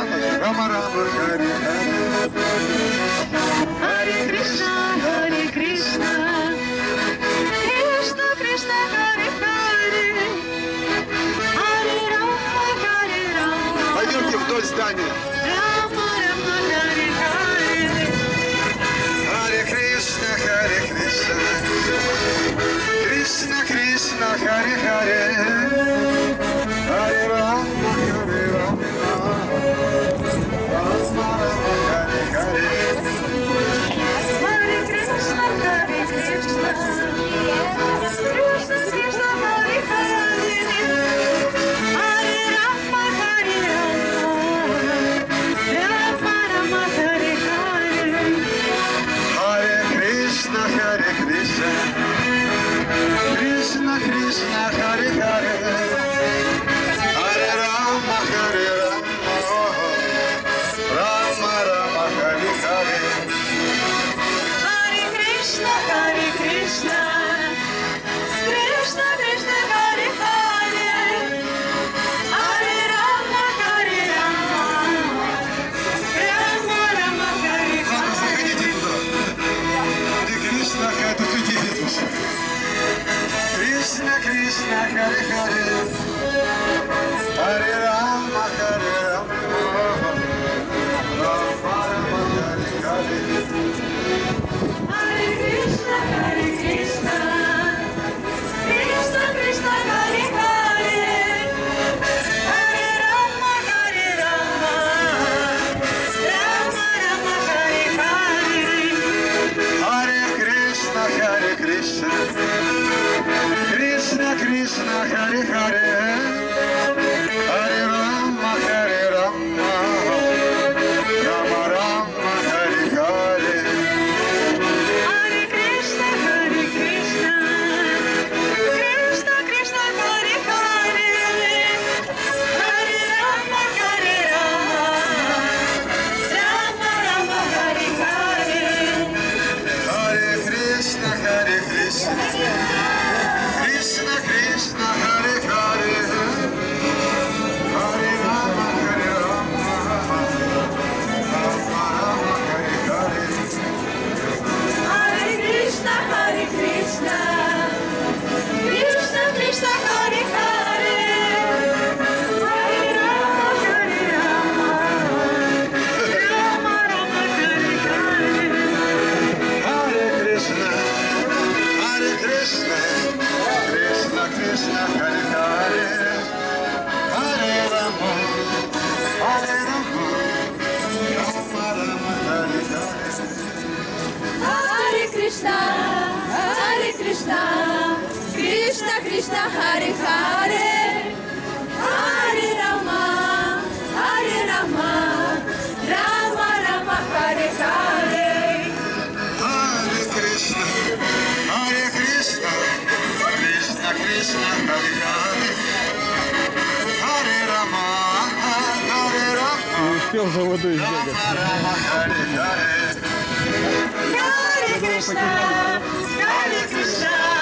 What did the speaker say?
Рама Рама Харе Харе Hare Krishna, Hare Krishna, Krishna Krishna, Hare Hare, Hare Rama, Hare Rama, Пойдемте вдоль здания Кришна, Кришна, Кришна Кришна, Кришна, Кришна, Харе Харе. Харе Рама, Харе Рама. Рама, Рама, Харе Харе. Hare Krishna, Hare Krishna, Krishna Krishna, Hare Hare, Hare Rama, Hare Rama, Rama Rama, Hare Hare. Харе Кришна, Харе Кришна. Кришна, Кришна, Харе Krishna Krishna, Hare Hare, Hare Rama, Hare Rama, Rama Rama, Hare Hare. Харе Кришна, Харе Кришна, Кришна Кришна, Харе Харе, Харе Рама, Харе Рама, успел за водой сбегать. Рама Рама, Харе Харе. Hare Krishna, Hare Krishna,